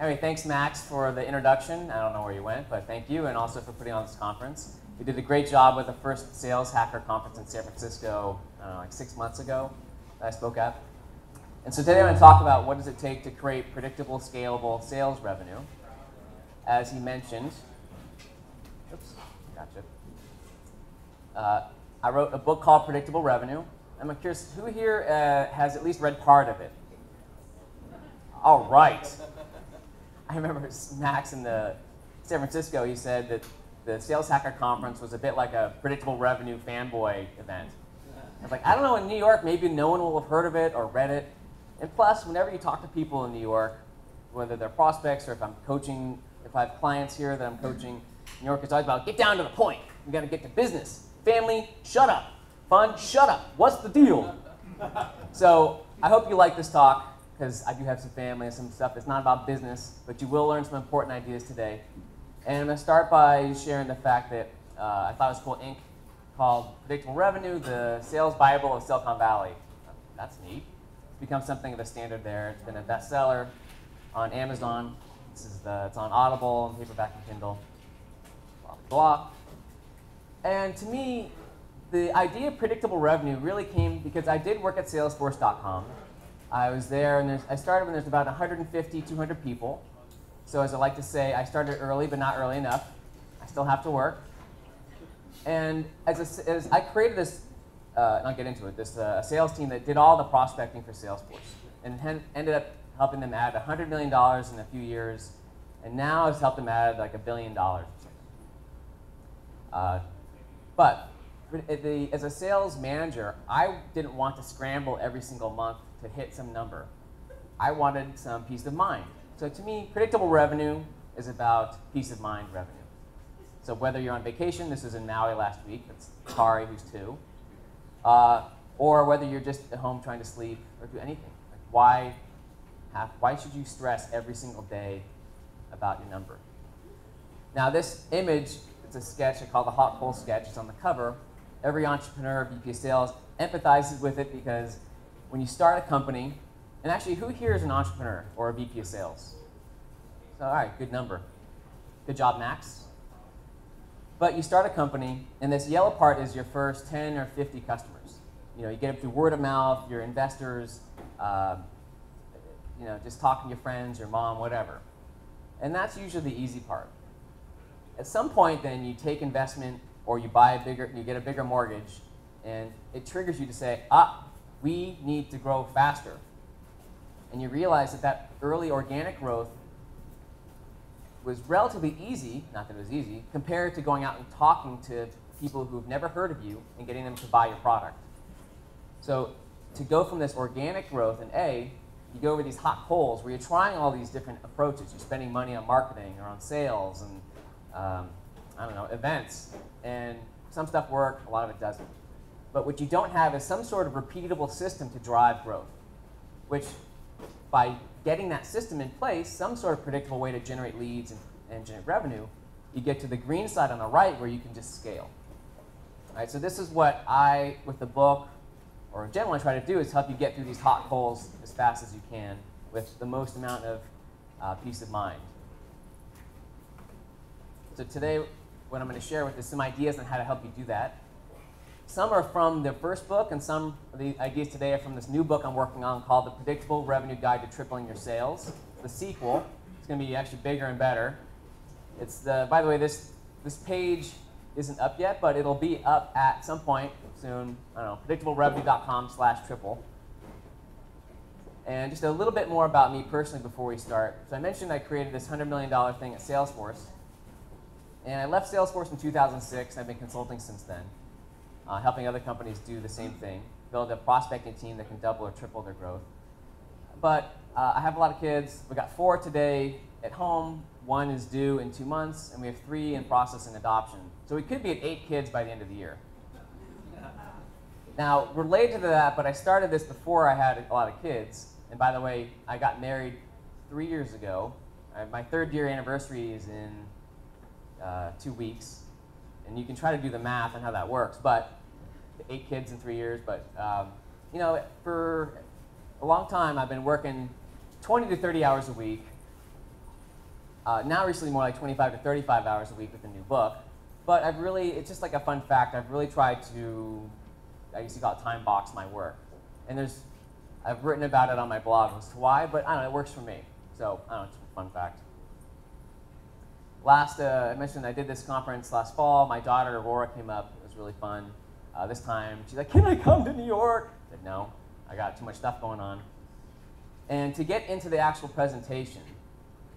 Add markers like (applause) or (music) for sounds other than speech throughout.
Anyway, thanks Max for the introduction. I don't know where you went, but thank you, and also for putting on this conference. You did a great job with the first Sales Hacker Conference in San Francisco, know, like six months ago that I spoke at. And so today I'm going to talk about what does it take to create predictable, scalable sales revenue. As he mentioned, oops, gotcha. Uh, I wrote a book called Predictable Revenue. I'm curious, who here uh, has at least read part of it? All right. I remember Max in the San Francisco, he said that the Sales Hacker Conference was a bit like a predictable revenue fanboy event. I was like, I don't know, in New York, maybe no one will have heard of it or read it. And plus, whenever you talk to people in New York, whether they're prospects or if I'm coaching, if I have clients here that I'm coaching, New York is always about get down to the point. You got to get to business. Family, shut up. Fun, shut up. What's the deal? so I hope you like this talk because I do have some family and some stuff It's not about business, but you will learn some important ideas today. And I'm going to start by sharing the fact that uh, I thought it was cool. Inc. called Predictable Revenue, the sales Bible of Silicon Valley. That's neat. It's become something of a standard there. It's been a bestseller on Amazon. This is the, it's on Audible, paperback and Kindle. Blah, blah. And to me, the idea of predictable revenue really came because I did work at Salesforce.com. I was there, and I started when there's about 150, 200 people. So as I like to say, I started early, but not early enough. I still have to work. And as, a, as I created this, uh, and I'll get into it, this uh, sales team that did all the prospecting for Salesforce, and ended up helping them add $100 million in a few years, and now it's helped them add like a billion dollars. Uh, but the, as a sales manager, I didn't want to scramble every single month to hit some number. I wanted some peace of mind. So to me, predictable revenue is about peace of mind revenue. So whether you're on vacation, this was in Maui last week, that's Kari who's two, uh, or whether you're just at home trying to sleep or do anything. Like why, have, why should you stress every single day about your number? Now this image, it's a sketch I call the hot coal sketch. It's on the cover. Every entrepreneur, VP of sales, empathizes with it because when you start a company, and actually, who here is an entrepreneur or a VP of sales? So, all right, good number. Good job, Max. But you start a company, and this yellow part is your first 10 or 50 customers. You know, you get them through word of mouth, your investors, uh, you know, just talking to your friends, your mom, whatever. And that's usually the easy part. At some point, then you take investment or you buy a bigger, you get a bigger mortgage, and it triggers you to say, ah, we need to grow faster and you realize that that early organic growth was relatively easy, not that it was easy, compared to going out and talking to people who've never heard of you and getting them to buy your product. So to go from this organic growth, and A, you go over these hot coals where you're trying all these different approaches. You're spending money on marketing or on sales and, um, I don't know, events. And some stuff works, a lot of it doesn't. But what you don't have is some sort of repeatable system to drive growth, which by getting that system in place, some sort of predictable way to generate leads and, and generate revenue, you get to the green side on the right where you can just scale. All right, so this is what I, with the book, or generally general, try to do is help you get through these hot coals as fast as you can with the most amount of uh, peace of mind. So today, what I'm going to share with is some ideas on how to help you do that. Some are from the first book, and some of the ideas today are from this new book I'm working on called The Predictable Revenue Guide to Tripling Your Sales. The sequel is going to be actually bigger and better. It's the, by the way, this, this page isn't up yet, but it'll be up at some point soon. I don't know, predictablerevenue.com slash triple. And just a little bit more about me personally before we start. So I mentioned I created this $100 million thing at Salesforce. And I left Salesforce in 2006. I've been consulting since then uh, helping other companies do the same thing, build a prospecting team that can double or triple their growth. But uh, I have a lot of kids. We got four today at home. One is due in two months, and we have three in process and adoption. So we could be at eight kids by the end of the year. Now, related to that, but I started this before I had a lot of kids. And by the way, I got married three years ago. my third year anniversary is in uh, two weeks. And you can try to do the math on how that works. But eight kids in three years, but um, you know, for a long time I've been working 20 to 30 hours a week, Uh, now recently more like 25 to 35 hours a week with a new book. But I've really, it's just like a fun fact, I've really tried to, I used to call it time box my work. And there's, I've written about it on my blog as to why, but I don't know, it works for me. So, I don't know, it's a fun fact. Last, uh, I mentioned I did this conference last fall. My daughter Aurora came up. It was really fun. Uh, this time, she's like, "Can I come to New York?" I said, "No, I got too much stuff going on." And to get into the actual presentation,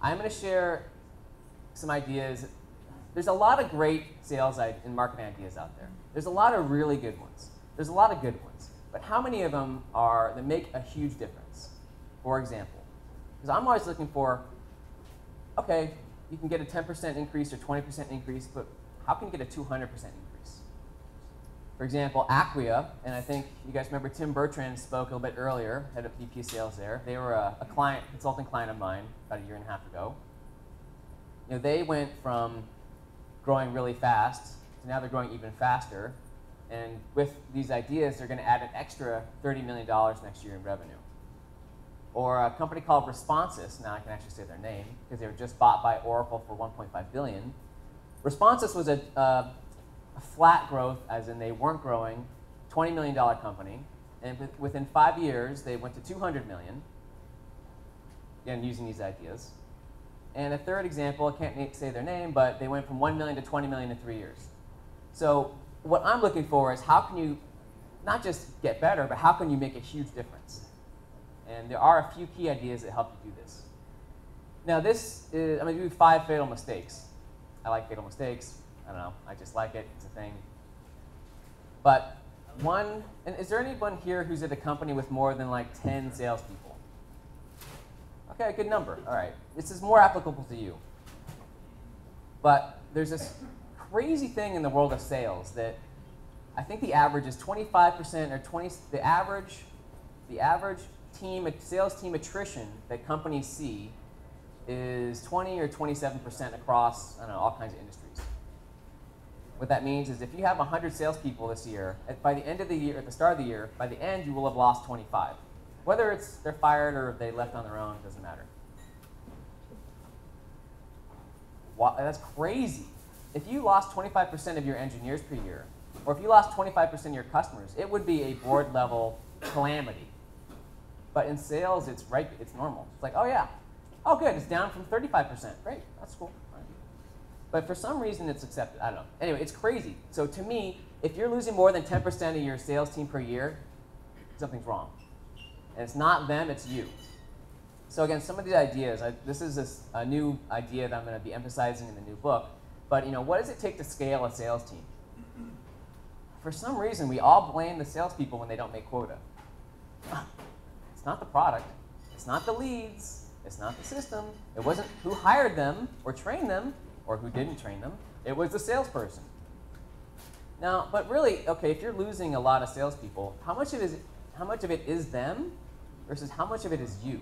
I'm going to share some ideas. There's a lot of great sales and marketing ideas out there. There's a lot of really good ones. There's a lot of good ones. But how many of them are that make a huge difference? For example, because I'm always looking for, okay, you can get a 10% increase or 20% increase, but how can you get a 200% increase? For example, Acquia, and I think you guys remember Tim Bertrand spoke a little bit earlier, head of VP sales there. They were a, a client, consulting client of mine about a year and a half ago. You know, they went from growing really fast to now they're growing even faster. And with these ideas, they're going to add an extra $30 million next year in revenue or a company called Responsys. Now I can actually say their name because they were just bought by Oracle for 1.5 billion. Responsys was a, a, flat growth, as in they weren't growing, 20 million dollar company, and within five years they went to 200 million. Again, using these ideas. And a third example, I can't say their name, but they went from 1 million to 20 million in three years. So what I'm looking for is how can you not just get better, but how can you make a huge difference? And there are a few key ideas that help you do this. Now this is, I'm going to do five fatal mistakes. I like fatal mistakes. I don't know. I just like it. It's a thing. But one, and is there anyone here who's at a company with more than like 10 salespeople? Okay, good number. All right. This is more applicable to you. But there's this crazy thing in the world of sales that I think the average is 25% or 20, the average, the average team, sales team attrition that companies see is 20 or 27% across, I don't know, all kinds of industries. What that means is if you have 100 salespeople this year, by the end of the year, at the start of the year, by the end you will have lost 25. Whether it's they're fired or they left on their own, doesn't matter. Wow, that's crazy. If you lost 25% of your engineers per year, or if you lost 25% of your customers, it would be a board level calamity. But in sales, it's right, it's normal. It's like, oh yeah, oh good, it's down from 35%. Great, that's cool. But for some reason, it's accepted. I don't know. Anyway, it's crazy. So to me, if you're losing more than 10% of your sales team per year, something's wrong. And it's not them, it's you. So again, some of the ideas, I, this is a, a new idea that I'm going to be emphasizing in the new book. But you know, what does it take to scale a sales team? For some reason, we all blame the salespeople when they don't make quota. It's not the product. It's not the leads. It's not the system. It wasn't who hired them or trained them or who didn't train them. It was the salesperson. Now, but really, okay, if you're losing a lot of salespeople, how much of it is, how much of it is them versus how much of it is you?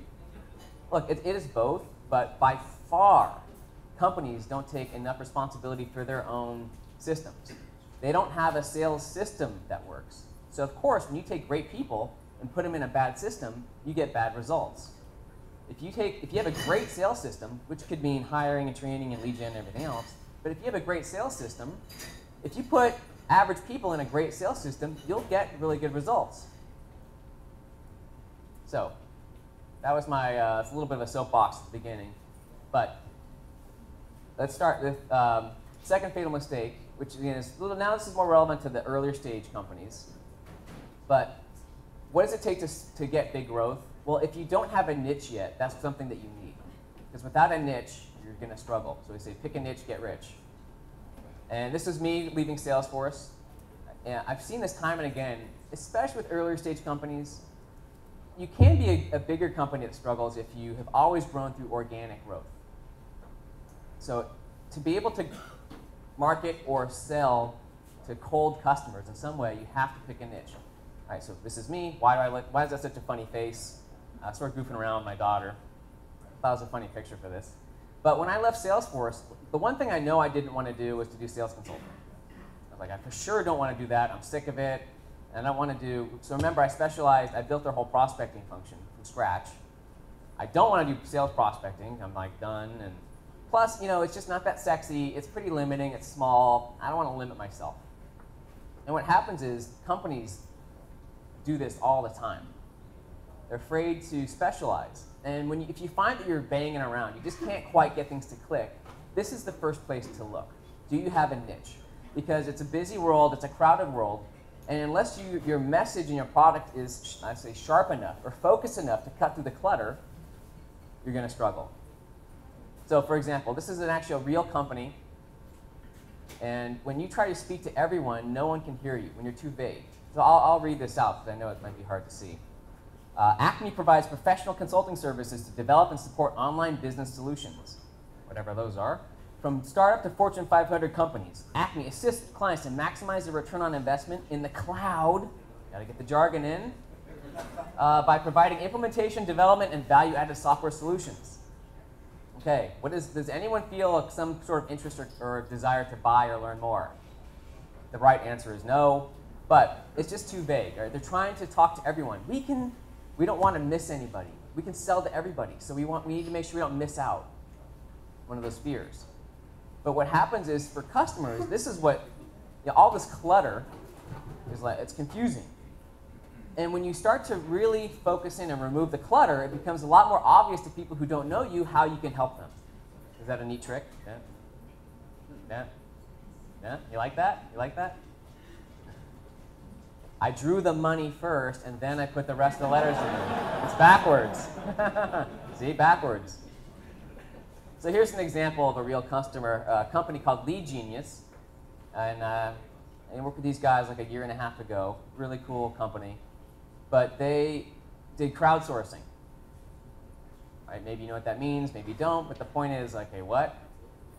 Look, it, it is both, but by far, companies don't take enough responsibility for their own systems. They don't have a sales system that works. So of course, when you take great people and put them in a bad system, you get bad results. If you take, if you have a great sales system, which could mean hiring and training and lead gen and everything else, but if you have a great sales system, if you put average people in a great sales system, you'll get really good results. So, that was my, uh, it's a little bit of a soapbox at the beginning, but let's start with um, second fatal mistake, which again is little, now this is more relevant to the earlier stage companies, but what does it take to, to get big growth? Well, if you don't have a niche yet, that's something that you need. Because without a niche, you're going to struggle. So we say pick a niche, get rich. And this is me leaving Salesforce. And I've seen this time and again, especially with earlier stage companies. You can be a, a bigger company that struggles if you have always grown through organic growth. So to be able to market or sell to cold customers in some way, you have to pick a niche. All right, so this is me. Why do I look, why is that such a funny face? I started goofing around with my daughter. That was a funny picture for this. But when I left Salesforce, the one thing I know I didn't want to do was to do sales consulting. I was like, I for sure don't want to do that. I'm sick of it. And I want to do, so remember I specialized, I built their whole prospecting function from scratch. I don't want to do sales prospecting. I'm like done and Plus, you know, it's just not that sexy. It's pretty limiting. It's small. I don't want to limit myself. And what happens is companies do this all the time. They're afraid to specialize. And when you, if you find that you're banging around, you just can't quite get things to click, this is the first place to look. Do you have a niche? Because it's a busy world, it's a crowded world, and unless you, your message and your product is, I say, sharp enough or focused enough to cut through the clutter, you're going to struggle. So, for example, this is an actual real company, and when you try to speak to everyone, no one can hear you when you're too vague. So I'll, I'll read this out because I know it might be hard to see. Uh, Acme provides professional consulting services to develop and support online business solutions, whatever those are. From startup to Fortune 500 companies, Acme assists clients to maximize their return on investment in the cloud. Gotta get the jargon in. Uh, by providing implementation, development, and value-added software solutions. Okay, what is, does anyone feel some sort of interest or, or desire to buy or learn more? The right answer is no, but it's just too vague. Right? They're trying to talk to everyone. We can, we don't want to miss anybody. We can sell to everybody, so we want, we need to make sure we don't miss out. One of those fears. But what happens is for customers, this is what you know, all this clutter is like. It's confusing. And when you start to really focus in and remove the clutter, it becomes a lot more obvious to people who don't know you how you can help them. Is that a neat trick? Yeah. Yeah. Yeah. You like that? You like that? I drew the money first, and then I put the rest of the letters in. It's backwards. (laughs) See, backwards. So here's an example of a real customer, a company called Lead Genius. And uh, I worked with these guys like a year and a half ago. Really cool company. But they did crowdsourcing. Right, maybe you know what that means, maybe you don't, but the point is, okay, what?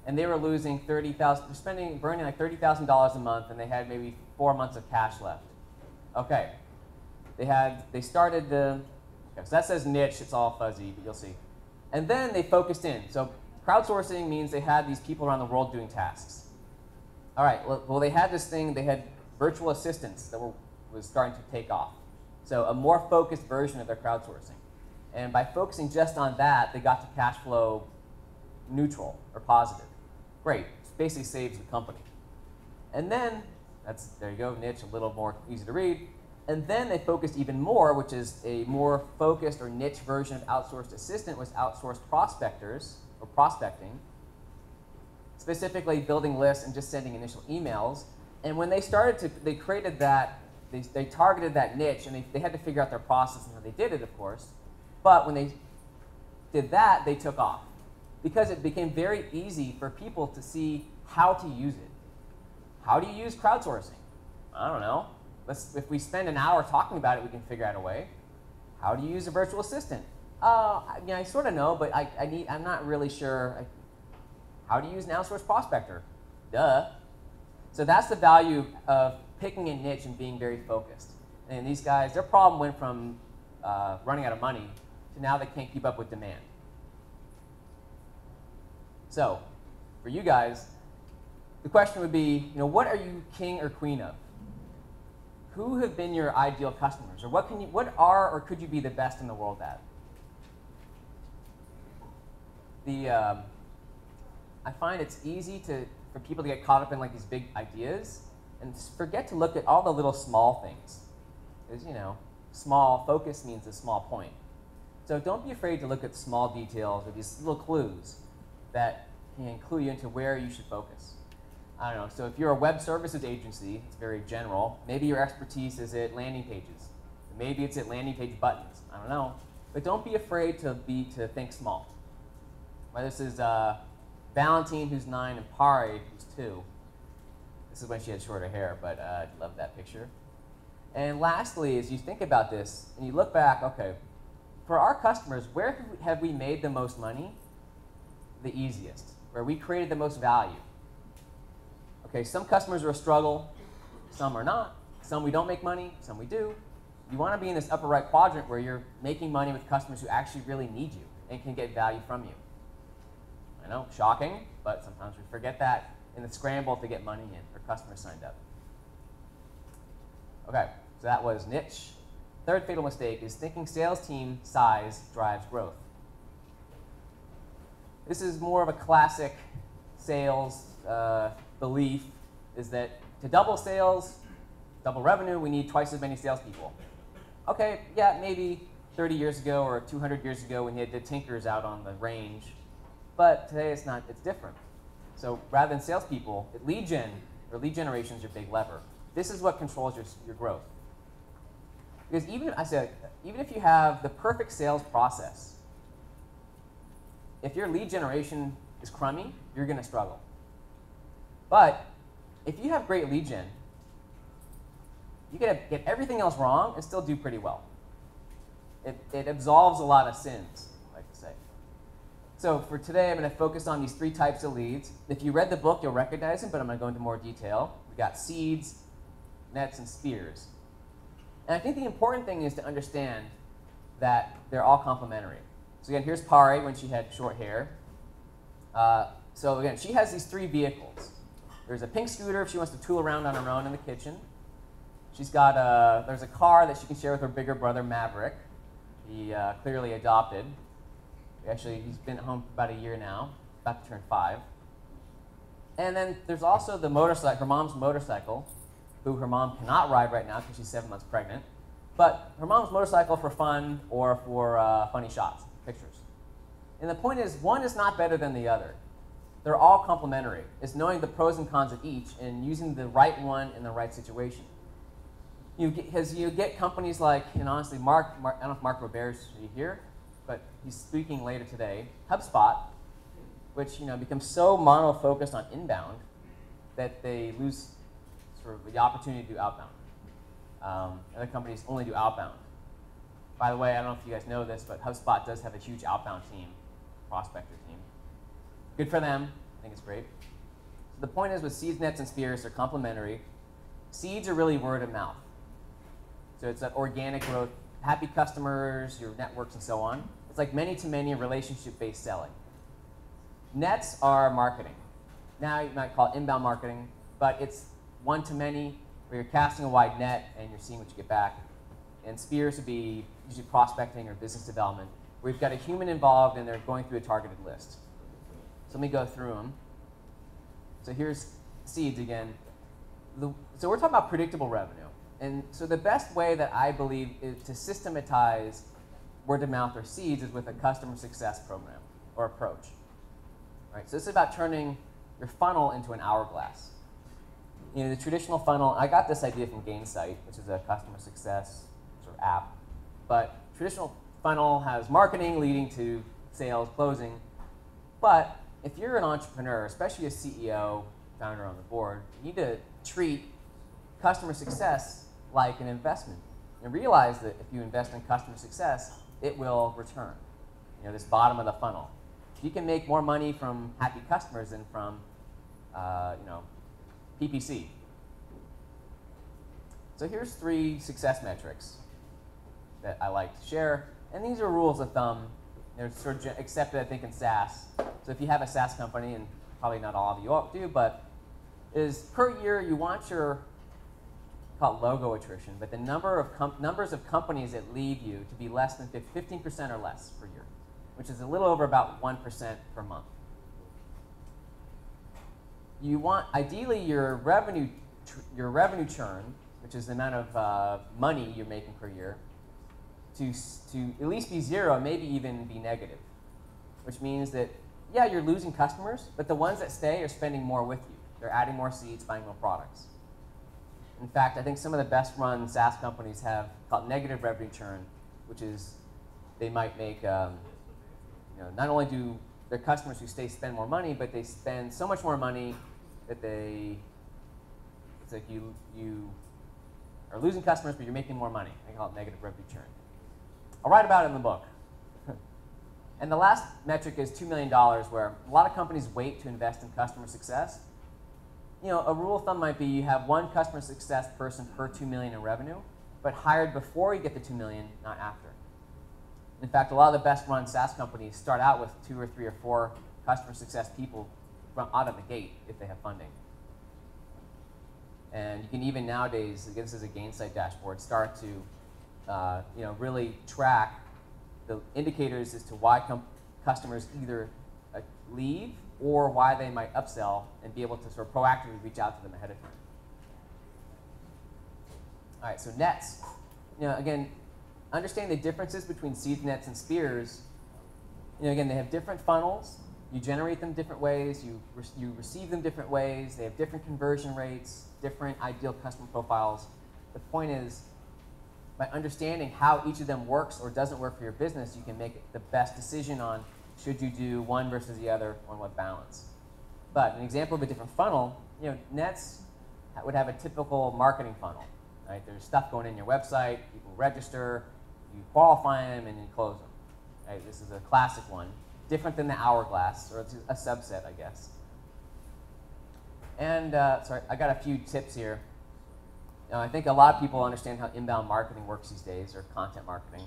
And they were losing 30000 they're spending, burning like $30,000 a month, and they had maybe four months of cash left. Okay. They had, they started the, okay, so that says niche, it's all fuzzy, but you'll see. And then they focused in. So crowdsourcing means they had these people around the world doing tasks. All right, well, well they had this thing, they had virtual assistants that were, was starting to take off. So a more focused version of their crowdsourcing. And by focusing just on that, they got to cash flow neutral or positive. Great, basically saves the company. And then, that's, there you go, niche, a little more easy to read. And then they focused even more, which is a more focused or niche version of outsourced assistant was outsourced prospectors or prospecting, specifically building lists and just sending initial emails. And when they started to, they created that, they, they targeted that niche and they, they had to figure out their process and how they did it, of course. But when they did that, they took off because it became very easy for people to see how to use it. How do you use crowdsourcing? I don't know. Let's, if we spend an hour talking about it, we can figure out a way. How do you use a virtual assistant? Uh, I, mean, I sort of know, but I, I need, I'm not really sure. I, how do you use an outsourced prospector? Duh. So that's the value of picking a niche and being very focused. And these guys, their problem went from uh, running out of money to now they can't keep up with demand. So, for you guys, the question would be, you know, what are you king or queen of? Who have been your ideal customers, or what can you, what are or could you be the best in the world at? The, um, I find it's easy to for people to get caught up in like these big ideas and forget to look at all the little small things. Because you know, small focus means a small point. So don't be afraid to look at small details or these little clues that can clue you into where you should focus. I don't know. So if you're a web services agency, it's very general. Maybe your expertise is at landing pages. Maybe it's at landing page buttons. I don't know. But don't be afraid to be to think small. Well, this is uh, Valentine, who's nine, and Pari, who's two. This is when she had shorter hair, but uh, I love that picture. And lastly, as you think about this and you look back, okay, for our customers, where have we made the most money? The easiest, where we created the most value. Okay, some customers are a struggle, some are not. Some we don't make money, some we do. You want to be in this upper right quadrant where you're making money with customers who actually really need you and can get value from you. I know, shocking, but sometimes we forget that in the scramble to get money in or customers signed up. Okay, so that was niche. Third fatal mistake is thinking sales team size drives growth. this is more of a classic sales uh, belief is that to double sales, double revenue, we need twice as many salespeople. Okay, yeah, maybe 30 years ago or 200 years ago when you had the tinkers out on the range, but today it's not, it's different. So rather than salespeople, lead gen or lead generation is your big lever. This is what controls your, your growth. Because even I said, even if you have the perfect sales process, if your lead generation is crummy, you're going to struggle. But if you have great gen, you can get everything else wrong and still do pretty well. It, it absolves a lot of sins, I like to say. So for today, I'm going to focus on these three types of leads. If you read the book, you'll recognize them, but I'm going to go into more detail. We've got seeds, nets, and spears. And I think the important thing is to understand that they're all complementary. So again, here's Pari when she had short hair. Uh, so again, she has these three vehicles. There's a pink scooter if she wants to tool around on her own in the kitchen. She's got a, there's a car that she can share with her bigger brother Maverick. He uh, clearly adopted. Actually, he's been at home for about a year now, about to turn five. And then there's also the motorcycle, her mom's motorcycle, who her mom cannot ride right now because she's seven months pregnant. But her mom's motorcycle for fun or for uh, funny shots, pictures. And the point is, one is not better than the other. They're all complementary. It's knowing the pros and cons of each and using the right one in the right situation. You because you get companies like, and honestly, Mark, Mark I don't know if Mark Roberge's here, but he's speaking later today. HubSpot, which you know becomes so mono-focused on inbound that they lose sort of the opportunity to do outbound. Um, other companies only do outbound. By the way, I don't know if you guys know this, but HubSpot does have a huge outbound team, prospector team. Good for them. I think it's great. So the point is with seeds, nets, and spears, they're complementary. Seeds are really word of mouth. So it's that organic growth, happy customers, your networks, and so on. It's like many-to-many relationship-based selling. Nets are marketing. Now you might call it inbound marketing, but it's one-to-many, where you're casting a wide net and you're seeing what you get back. And spears would be usually prospecting or business development, where you've got a human involved and they're going through a targeted list. So let me go through them. So here's seeds again. The, so we're talking about predictable revenue. And so the best way that I believe is to systematize word of mouth or seeds is with a customer success program or approach. Right? So this is about turning your funnel into an hourglass. You know, the traditional funnel, I got this idea from Gainsight, which is a customer success sort of app. But traditional funnel has marketing leading to sales, closing. But if you're an entrepreneur, especially a CEO, founder on the board, you need to treat customer success like an investment and realize that if you invest in customer success, it will return. You know, this bottom of the funnel. You can make more money from happy customers than from, uh, you know, PPC. So here's three success metrics that I like to share. And these are rules of thumb. They're sort of accepted, I think, in SaaS. So if you have a SaaS company, and probably not all of you all do, but is per year you want your called logo attrition, but the number of numbers of companies that leave you to be less than 15% or less per year, which is a little over about 1% per month. You want, ideally, your revenue, your revenue churn, which is the amount of uh, money you're making per year, to, to at least be zero, maybe even be negative, which means that, yeah, you're losing customers, but the ones that stay are spending more with you. They're adding more seats, buying more products. In fact, I think some of the best run SaaS companies have called negative revenue churn, which is they might make, um, you know, not only do their customers who stay spend more money, but they spend so much more money that they, it's like you, you are losing customers, but you're making more money. They call it negative revenue churn. I'll write about it in the book. (laughs) and the last metric is $2 million, where a lot of companies wait to invest in customer success you know, a rule of thumb might be you have one customer success person per 2 million in revenue, but hired before you get the 2 million, not after. In fact, a lot of the best run SaaS companies start out with two or three or four customer success people out of the gate if they have funding. And you can even nowadays, this is a Gainsight dashboard, start to uh, you know, really track the indicators as to why customers either uh, leave or why they might upsell and be able to sort of proactively reach out to them ahead of time. All right, so nets. You know, again, understand the differences between seed nets and spears. You know, again, they have different funnels. You generate them different ways. You, re you receive them different ways. They have different conversion rates, different ideal customer profiles. The point is, by understanding how each of them works or doesn't work for your business, you can make the best decision on should you do one versus the other on what balance. But an example of a different funnel, you know, Nets would have a typical marketing funnel. Right? There's stuff going in your website, people register, you qualify them, and you close them. Right? This is a classic one, different than the hourglass, or it's a subset, I guess. And uh, sorry, I got a few tips here. You know, I think a lot of people understand how inbound marketing works these days, or content marketing.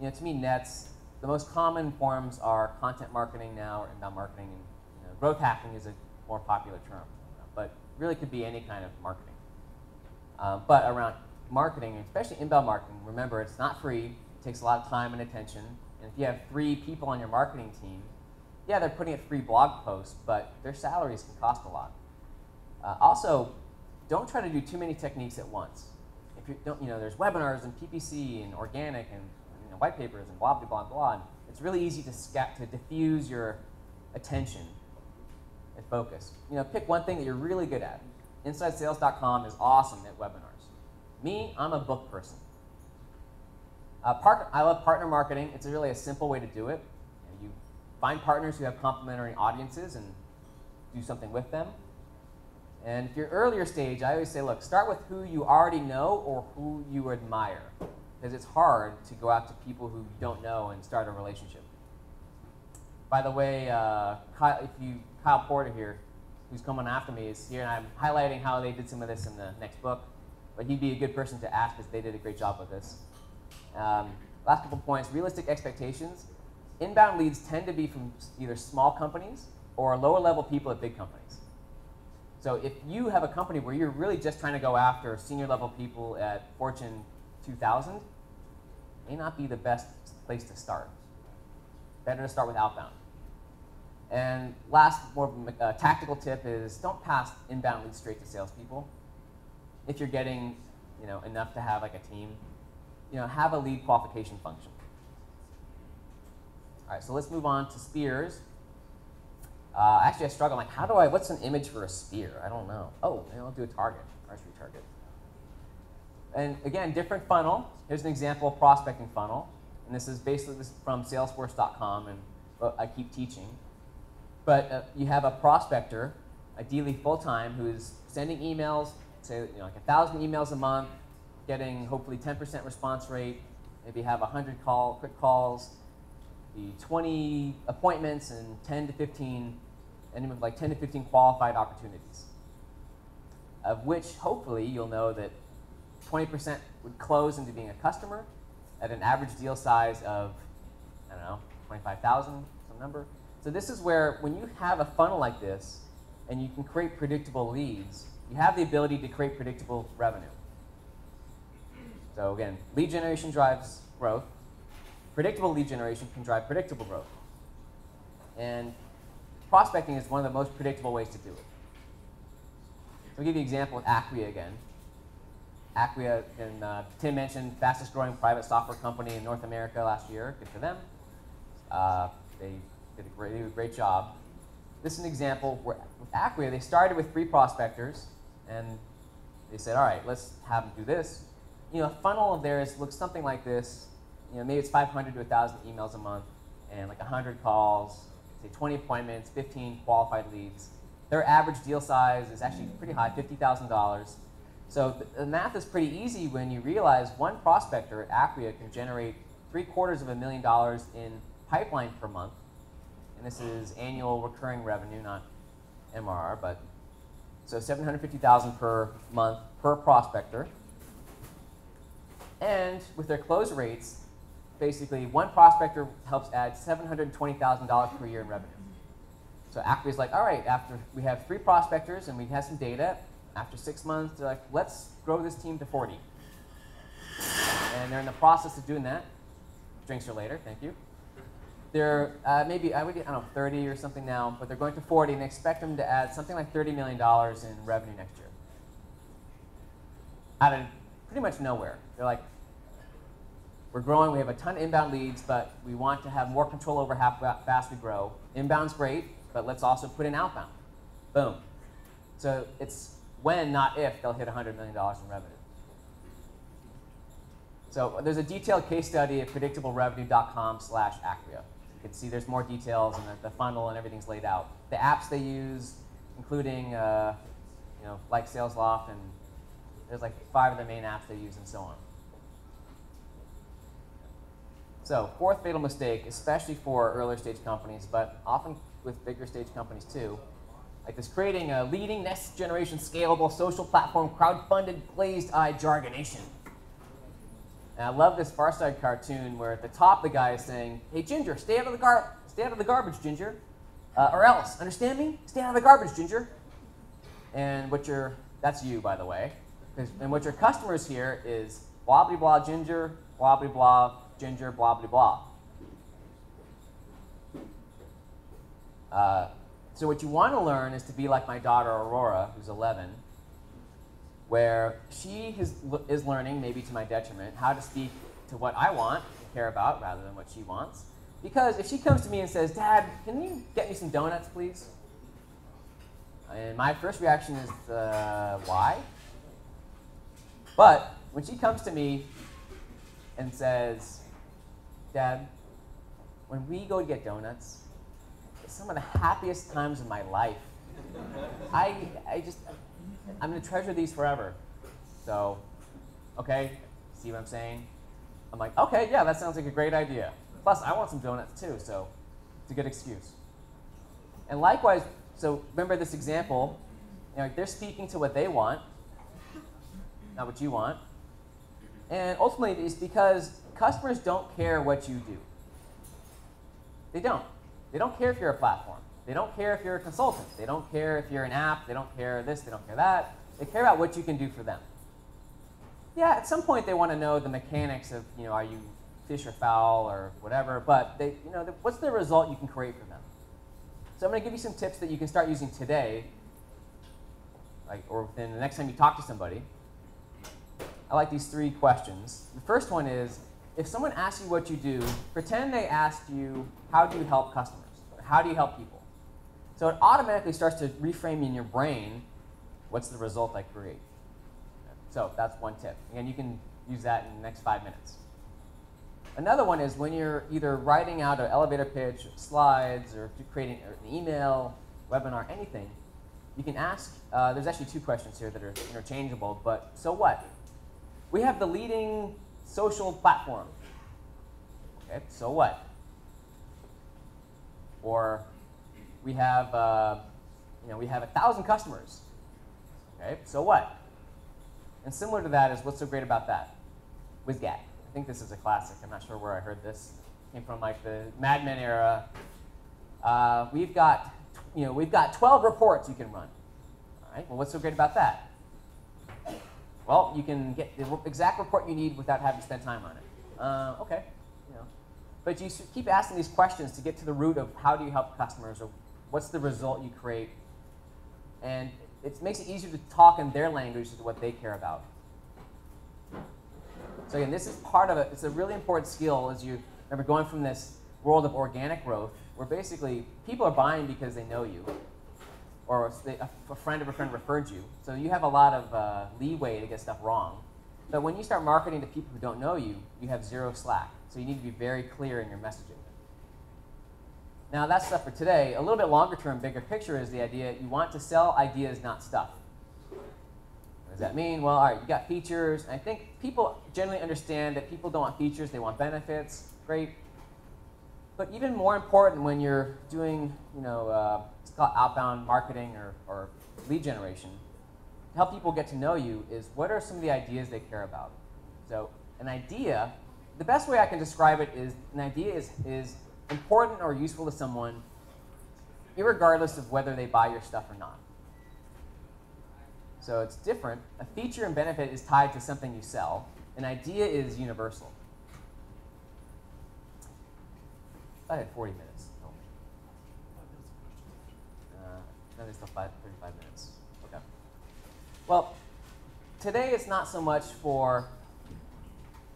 You know, to me, Nets, the most common forms are content marketing now, or inbound marketing, and you know, growth hacking is a more popular term, but really could be any kind of marketing. Uh, but around marketing, especially inbound marketing, remember it's not free. It takes a lot of time and attention. And if you have three people on your marketing team, yeah, they're putting out free blog posts, but their salaries can cost a lot. Uh, also, don't try to do too many techniques at once. If you don't, you know, there's webinars and PPC and organic and you know, white papers and blah blah blah blah. And it's really easy to scat to diffuse your attention and focus. You know, pick one thing that you're really good at. InsideSales.com is awesome at webinars. Me, I'm a book person. Uh, part, I love partner marketing. It's really a simple way to do it. You find partners who have complementary audiences and do something with them. And if you're earlier stage, I always say, look, start with who you already know or who you admire. Because it's hard to go out to people who you don't know and start a relationship. By the way, uh, Kyle, if you, Kyle Porter here, who's coming after me, is here, and I'm highlighting how they did some of this in the next book. But he'd be a good person to ask because they did a great job with this. Um, last couple points, realistic expectations. Inbound leads tend to be from either small companies or lower level people at big companies. So if you have a company where you're really just trying to go after senior level people at Fortune 2000, may not be the best place to start. Better to start with outbound. And last, more a tactical tip is don't pass inbound leads straight to salespeople. If you're getting, you know, enough to have like a team, you know, have a lead qualification function. All right, so let's move on to spears. Uh, actually, I struggle. I'm like, how do I? What's an image for a spear? I don't know. Oh, I'll do a target, archery target. And again, different funnel. Here's an example of prospecting funnel, and this is basically this from Salesforce.com, and I keep teaching. But uh, you have a prospector, ideally full time, who's sending emails, say you know, like a thousand emails a month, getting hopefully 10% response rate, maybe have 100 call, quick calls, the 20 appointments and 10 to 15, and like 10 to 15 qualified opportunities, of which hopefully you'll know that 20% would close into being a customer at an average deal size of, I don't know, 25,000, some number. So this is where when you have a funnel like this and you can create predictable leads, you have the ability to create predictable revenue. So again, lead generation drives growth. Predictable lead generation can drive predictable growth. And prospecting is one of the most predictable ways to do it. So I'll give you an example with Acquia again. Acquia, and uh, Tim mentioned, fastest growing private software company in North America last year. Good for them. Uh, they did a great, did a great job. This is an example where with Acquia, they started with three prospectors, and they said, all right, let's have them do this. You know, a funnel of theirs looks something like this. You know, maybe it's 500 to 1,000 emails a month, and like 100 calls, say 20 appointments, 15 qualified leads. Their average deal size is actually pretty high, $50,000. So the math is pretty easy when you realize one prospector at Acquia can generate three quarters of a million dollars in pipeline per month and this is annual recurring revenue, not MRR, but so 750,000 per month per prospector. And with their close rates, basically one prospector helps add $720,000 per year in revenue. So Acquia's like, all right, after we have three prospectors and we have some data, after six months, they're like, let's grow this team to 40. And they're in the process of doing that. Drinks are later, thank you. they're uh, maybe I would I don't know 30 or something now, but they're going to 40, and expect them to add something like 30 million dollars in revenue next year. Out of pretty much nowhere, they're like, we're growing. We have a ton of inbound leads, but we want to have more control over how fast we grow. Inbound's great, but let's also put in outbound. Boom. So it's when, not if, they'll hit $100 million in revenue. So there's a detailed case study at predictablerevenue.com slash Acquia. You can see there's more details and the, the, funnel and everything's laid out. The apps they use, including uh, you know, like SalesLoft, and there's like five of the main apps they use and so on. So fourth fatal mistake, especially for earlier stage companies, but often with bigger stage companies too, like this creating a leading next generation scalable social platform crowd-funded glazed eye jargonation. And I love this Far Side cartoon where at the top the guy is saying, "Hey Ginger, stay out of the gar stay out of the garbage, Ginger, uh, or else, understand me? Stay out of the garbage, Ginger." And what your that's you, by the way. And what your customers hear is blah blah Ginger, blah blah Ginger, blah blah blah. Uh, so what you want to learn is to be like my daughter Aurora, who's 11, where she is, is learning, maybe to my detriment, how to speak to what I want and care about rather than what she wants. Because if she comes to me and says, Dad, can you get me some donuts, please? And my first reaction is, uh, why? But when she comes to me and says, Dad, when we go to get donuts, it's some of the happiest times of my life. I, I just, I'm gonna treasure these forever. So, okay, see what I'm saying? I'm like, okay, yeah, that sounds like a great idea. Plus, I want some donuts too, so it's a good excuse. And likewise, so remember this example, you know, they're speaking to what they want, not what you want. And ultimately, it's because customers don't care what you do. They don't. They don't care if you're a platform. They don't care if you're a consultant. They don't care if you're an app. They don't care this. They don't care that. They care about what you can do for them. Yeah, at some point they want to know the mechanics of, you know, are you fish or fowl or whatever, but they, you know, what's the result you can create for them? So I'm going to give you some tips that you can start using today, like, or within the next time you talk to somebody. I like these three questions. The first one is, if someone asks you what you do, pretend they asked you, how do you help customers? How do you help people? So it automatically starts to reframe in your brain, what's the result I create? So that's one tip. Again, you can use that in the next five minutes. Another one is when you're either writing out an elevator pitch, slides, or creating an email, webinar, anything, you can ask, uh, there's actually two questions here that are interchangeable, but so what? We have the leading social platform. Okay, so what? Or we have, uh, you know, we have a thousand customers. Okay, so what? And similar to that is what's so great about that? WSGAT. I think this is a classic. I'm not sure where I heard this. Came from like the Mad Men era. Uh, we've got, you know, we've got 12 reports you can run. All right. Well, what's so great about that? Well, you can get the exact report you need without having to spend time on it. Uh, okay, you know. But you keep asking these questions to get to the root of how do you help customers or what's the result you create. And it makes it easier to talk in their language to what they care about. So again, this is part of it. It's a really important skill as you remember going from this world of organic growth, where basically people are buying because they know you or a friend of a friend referred you. So you have a lot of uh, leeway to get stuff wrong. But when you start marketing to people who don't know you, you have zero slack. So you need to be very clear in your messaging. Now that's stuff for today. A little bit longer term, bigger picture is the idea you want to sell ideas, not stuff. What does that mean? Well, all right, you got features. I think people generally understand that people don't want features, they want benefits. Great. But even more important when you're doing, you know, uh, it's called outbound marketing or, or lead generation, to help people get to know you is what are some of the ideas they care about? So an idea, the best way I can describe it is an idea is, is important or useful to someone regardless of whether they buy your stuff or not. So it's different. A feature and benefit is tied to something you sell. An idea is universal. I had 40 minutes. Oh. Uh, no, there's still five, 35 minutes. Okay. Well, today it's not so much for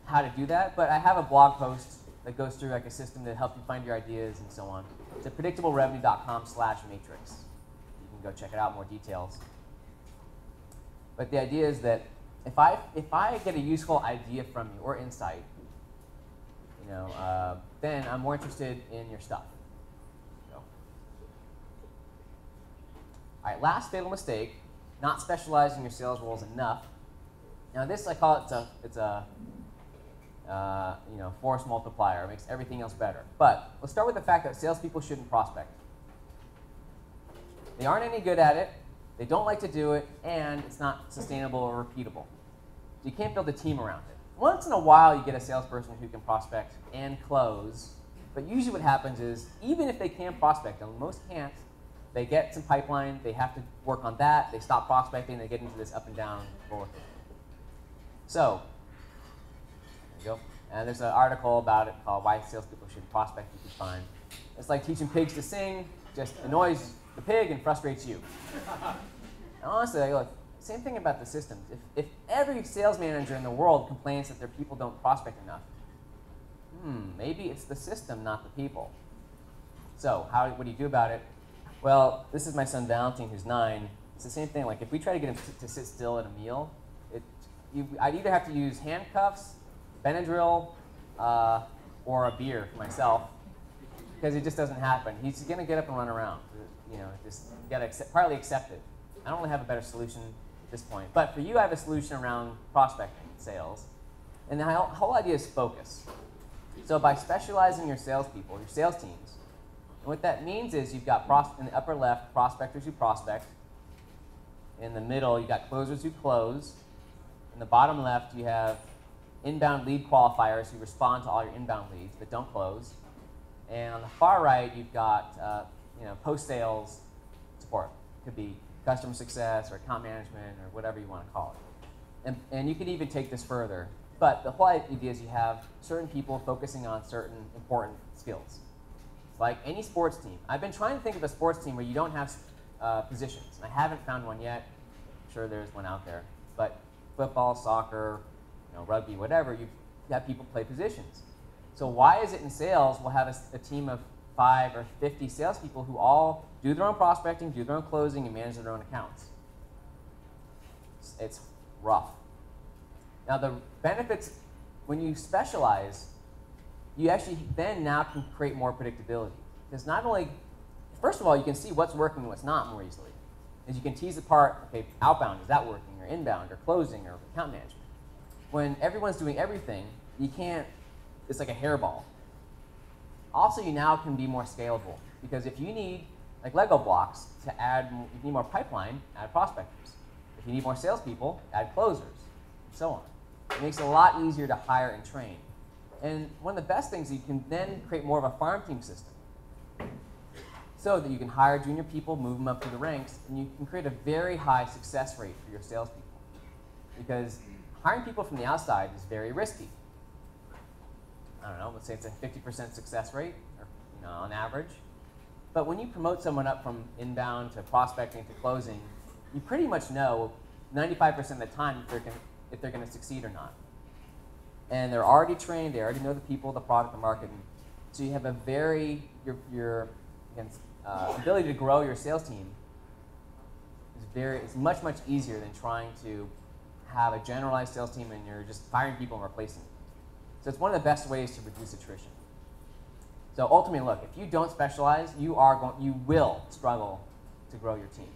how to do that, but I have a blog post that goes through like a system to help you find your ideas and so on. It's at predictablerevenue.com slash matrix. You can go check it out, more details. But the idea is that if I, if I get a useful idea from you or insight, you know, uh, then I'm more interested in your stuff. So. All right, last fatal mistake, not specializing your sales roles enough. Now this I call it, it's a, it's a uh, you know, force multiplier. It makes everything else better. But let's start with the fact that salespeople shouldn't prospect. They aren't any good at it, they don't like to do it, and it's not sustainable or repeatable. You can't build a team around it. Once in a while, you get a salesperson who can prospect and close, but usually what happens is, even if they can prospect, and most can't, they get some pipeline, they have to work on that, they stop prospecting, they get into this up and down roller So, there you go. And there's an article about it called Why Salespeople Should Prospect You Can Find. It's like teaching pigs to sing, just annoys the pig and frustrates you. (laughs) honestly, look, same thing about the systems. If, if every sales manager in the world complains that their people don't prospect enough, hmm, maybe it's the system, not the people. So, how, what do you do about it? Well, this is my son Valentine, who's nine. It's the same thing. Like, if we try to get him to, sit still at a meal, it, you, I'd either have to use handcuffs, Benadryl, uh, or a beer for myself, because it just doesn't happen. He's going to get up and run around. You know, just got to accept, partly accept it. I don't really have a better solution this point. But for you, I have a solution around prospecting sales. And the whole idea is focus. So by specializing your salespeople, your sales teams, and what that means is you've got in the upper left prospectors who prospect. In the middle, you've got closers who close. In the bottom left, you have inbound lead qualifiers who respond to all your inbound leads but don't close. And on the far right, you've got uh, you know, post-sales support. Could be customer success or account management or whatever you want to call it. And, and you can even take this further. But the whole idea is you have certain people focusing on certain important skills. Like any sports team. I've been trying to think of a sports team where you don't have uh, positions. I haven't found one yet. I'm sure there's one out there. But football, soccer, you know, rugby, whatever, you have people play positions. So why is it in sales we'll have a, a team of five or 50 salespeople who all do their own prospecting, do their own closing, and manage their own accounts? It's, it's rough. Now the benefits, when you specialize, you actually then now can create more predictability. Because not only, first of all, you can see what's working and what's not more easily. As you can tease apart, okay, outbound, is that working, or inbound, or closing, or account management when everyone's doing everything, you can't, it's like a hairball. Also, you now can be more scalable because if you need, like Lego blocks, to add, if you need more pipeline, add prospectors. If you need more salespeople, add closers, and so on. It makes it a lot easier to hire and train. And one of the best things, you can then create more of a farm team system so that you can hire junior people, move them up through the ranks, and you can create a very high success rate for your salespeople. Because hiring people from the outside is very risky. I don't know, let's say it's a 50% success rate, or, you know, on average. But when you promote someone up from inbound to prospecting to closing, you pretty much know 95% of the time if they're going if they're to succeed or not. And they're already trained, they already know the people, the product, the market. So you have a very, your, your uh, ability to grow your sales team is very, it's much, much easier than trying to have a generalized sales team and you're just firing people and replacing them. So it's one of the best ways to reduce attrition. So ultimately, look, if you don't specialize, you are going, you will struggle to grow your team.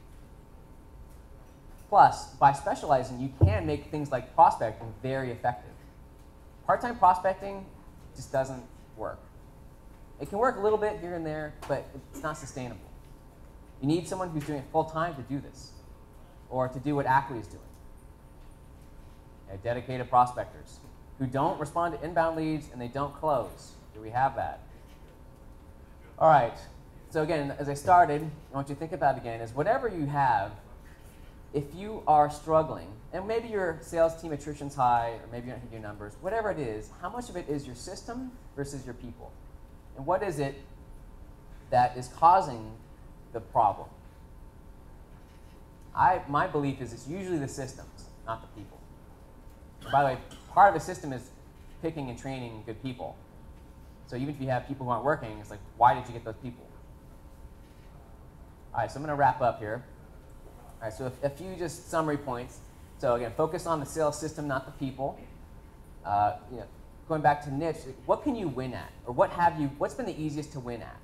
Plus, by specializing, you can make things like prospecting very effective. Part-time prospecting just doesn't work. It can work a little bit here and there, but it's not sustainable. You need someone who's doing it full-time to do this, or to do what Acquia is doing dedicated prospectors who don't respond to inbound leads and they don't close. Do we have that? All right. So again, as I started, I want you to think about again is whatever you have, if you are struggling, and maybe your sales team attrition's high, or maybe you don't hit your numbers, whatever it is, how much of it is your system versus your people? And what is it that is causing the problem? I, my belief is it's usually the systems, not the people. And by the way, part of a system is picking and training good people. So even if you have people who aren't working, it's like, why did you get those people? All right, so I'm going to wrap up here. All right, so a, a, few just summary points. So again, focus on the sales system, not the people. Uh, you know, going back to niche, what can you win at, or what have you? What's been the easiest to win at?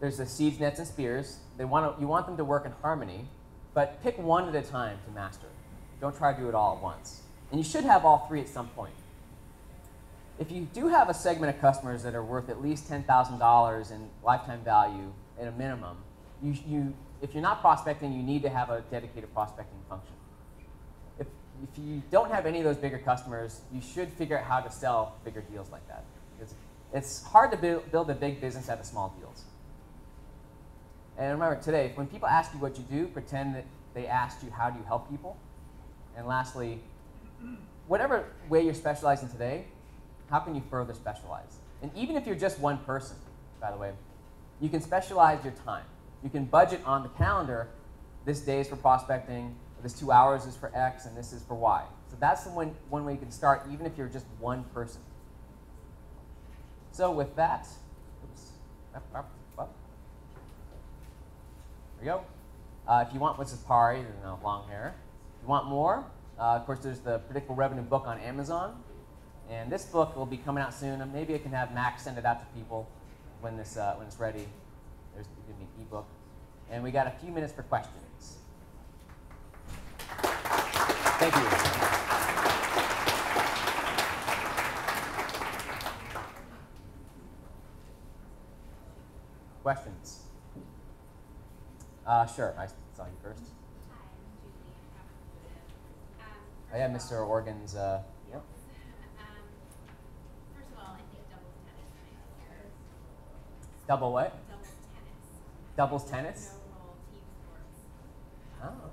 There's the seeds, nets, and spears. They want to, you want them to work in harmony, but pick one at a time to master. Don't try to do it all at once. And you should have all three at some point. If you do have a segment of customers that are worth at least $10,000 in lifetime value at a minimum, you, you, if you're not prospecting, you need to have a dedicated prospecting function. If, if you don't have any of those bigger customers, you should figure out how to sell bigger deals like that. It's, it's hard to build, build a big business out of small deals. And remember, today, when people ask you what you do, pretend that they asked you how do you help people. And lastly, whatever way you're specializing today, how can you further specialize? And even if you're just one person, by the way, you can specialize your time. You can budget on the calendar, this day is for prospecting, this two hours is for X, and this is for Y. So that's the one, one way you can start, even if you're just one person. So with that, oops, up, up, up. There you go. Uh, if you want, what's this Pari, you know, long hair. If you want more, uh, of course, there's the Predictable Revenue book on Amazon. And this book will be coming out soon. And maybe I can have Max send it out to people when, this, uh, when it's ready. There's going to be an ebook. And we got a few minutes for questions. Thank you. Questions? Uh, sure. I saw you first. Hi, I'm Julie. Oh, yeah, Mr. Organ's. Uh, Double what? Doubles tennis. Doubles tennis? No role team sports. Oh.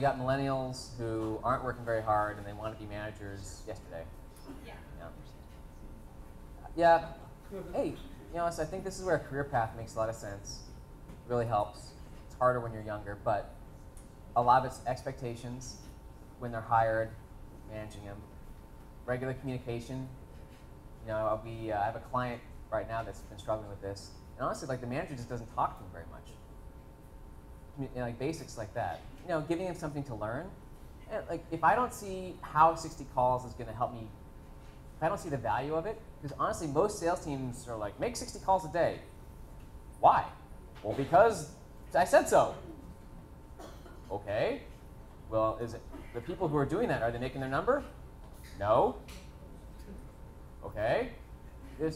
You got millennials who aren't working very hard and they want to be managers yesterday. yeah. Yeah. Yeah. Hey, you know, so I think this is where a career path makes a lot of sense. Really helps. It's harder when you're younger, but a lot of it's expectations when they're hired, managing them. Regular communication. You know, I'll be, uh, I have a client right now that's been struggling with this, and honestly, like the manager just doesn't talk to him very much. Like basics like that. You know, giving them something to learn. Eh, like if I don't see how 60 calls is going to help me if I don't see the value of it because honestly, most sales teams are like, make 60 calls a day. Why? Well, because I said so. Okay. Well, is it the people who are doing that? Are they making their number? No. Okay.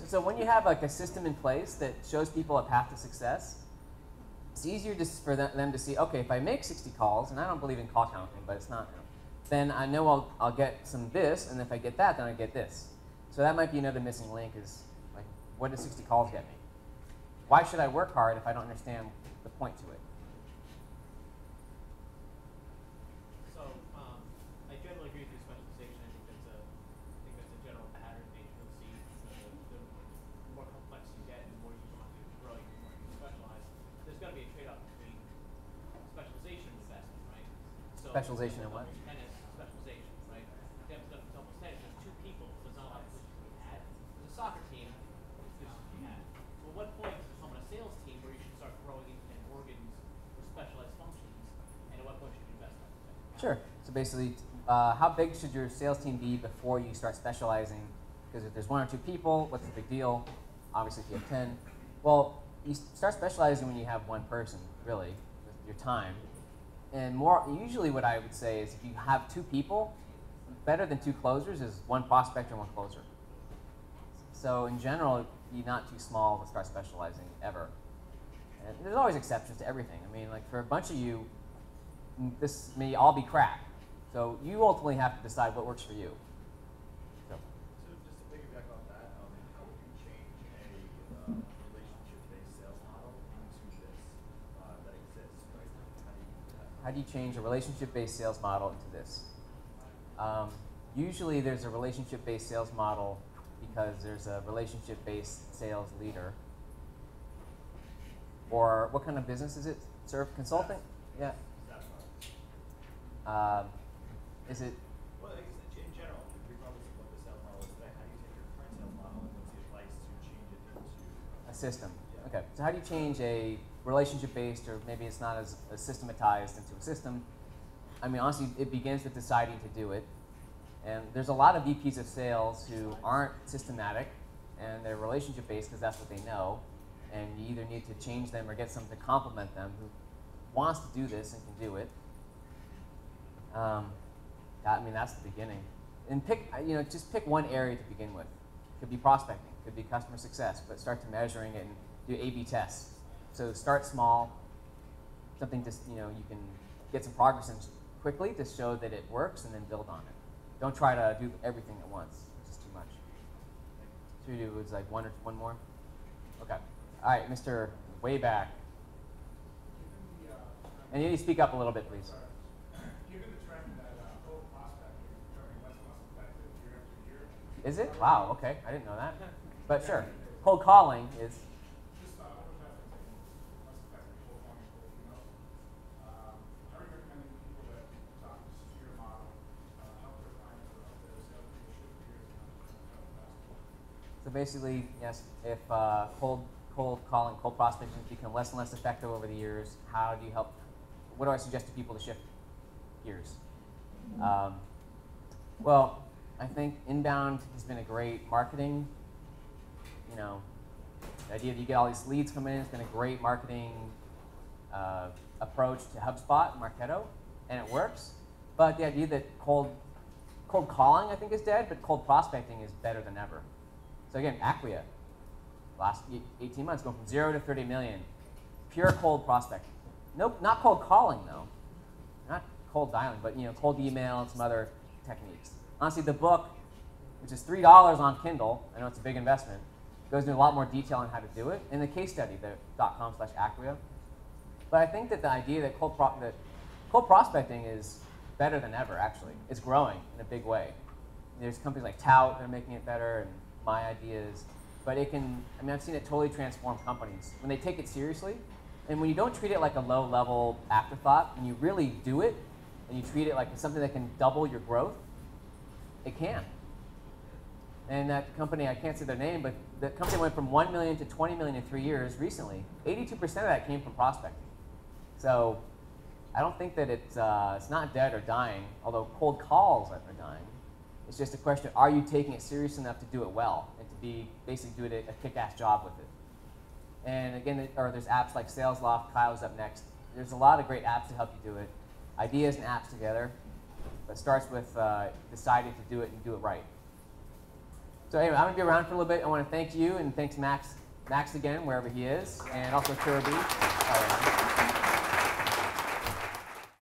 So when you have like a system in place that shows people a path to success, it's easier just for them, them to see. Okay, if I make 60 calls, and I don't believe in call counting, but it's not. Then I know I'll, I'll get some this, and if I get that, then I get this. So that might be another missing link is like, what does 60 calls get me? Why should I work hard if I don't understand the point to it? Specialization in what? Tennis specialization, right? You have doubles tennis. There's two people, so there's not a lot of positions to be had. There's a soccer team, there's positions had. So what point does it a sales team where you should start growing in, in organs or specialized functions, and at what point should you invest in that? Sure. So basically, uh, how big should your sales team be before you start specializing? Because if there's one or two people, what's the big deal? Obviously, if you have 10, well, you start specializing when you have one person, really, with your time. And more usually what I would say is if you have two people, better than two closers is one prospect and one closer. So in general, you're not too small to start specializing ever. And there's always exceptions to everything. I mean, like for a bunch of you, this may all be crap. So you ultimately have to decide what works for you. So, So just to piggyback off that, um, how would you change a uh, relationship-based sales model into this uh, that exists right now? How do you, how do you change a relationship-based sales model into this? Um, usually, there's a relationship-based sales model because there's a relationship-based sales leader. Or what kind of business is it? Serve consulting? Yeah. Um, is it? Well, I guess in general, regardless of what the sales model is today, how do you take your current sales model and what's the advice to change it into? A system. Yeah. Okay. So how do you change a relationship-based, or maybe it's not as, as systematized into a system? I mean, honestly, it begins with deciding to do it. And there's a lot of VPs of sales who aren't systematic, and they're relationship-based because that's what they know. And you either need to change them or get someone to complement them who wants to do this and can do it. Um, that- I mean, that's the beginning. And pick, you know, just pick one area to begin with. Could be prospecting, could be customer success, but start to measuring it and do A/B tests. So start small, something just you know you can get some progress in quickly to show that it works, and then build on it. Don't try to do everything at once; it's just too much. Should we do was like one or one more? Okay. All right, Mr. Way back. And you need to speak up a little bit, please. Is Is it? Wow. Okay, I didn't know that. But sure, cold calling is. just uh, what was that saying? Less effective cold calling, cold emails. Um, how are you recommending people that adopt this tier model uh, help their clients or help their salespeople shift gears and understand how fast? So basically, yes, if uh, cold cold calling, cold prospecting become less and less effective over the years, how do you help? What do I suggest to people to shift gears? Um, well, I think inbound has been a great marketing. You know, the idea that you get all these leads coming in has been a great marketing uh, approach to HubSpot and Marketo, and it works. But the idea that cold cold calling, I think, is dead, but cold prospecting is better than ever. So again, Acquia, last e- 18 months, going from zero to 30 million, pure cold prospecting. Nope, not cold calling though, not cold dialing, but you know, cold email and some other techniques. Honestly, the book, which is three dollars on Kindle, I know it's a big investment, goes into a lot more detail on how to do it, and the case study, the .com slash Acquia. But I think that the idea that cold, that cold prospecting is better than ever, actually. It's growing in a big way. There's companies like Tout that are making it better, and my ideas. But it can, I mean, I've seen it totally transform companies. When they take it seriously, and when you don't treat it like a low level afterthought, when you really do it, and you treat it like something that can double your growth, it can. And that company, I can't say their name, but the company went from 1 million to 20 million in three years recently. 82% of that came from prospecting. So I don't think that it's, uh, it's not dead or dying, although cold calls are dying. It's just a question are you taking it serious enough to do it well and to be basically do it a, a kick-ass job with it. And again, it- or there's apps like SalesLoft, Kyle's up next. There's a lot of great apps to help you do it. Ideas and apps together, but starts with uh, deciding to do it and do it right. So anyway, I'm gonna be around for a little bit. I want to thank you and thanks Max, Max again wherever he is, and also Kirby.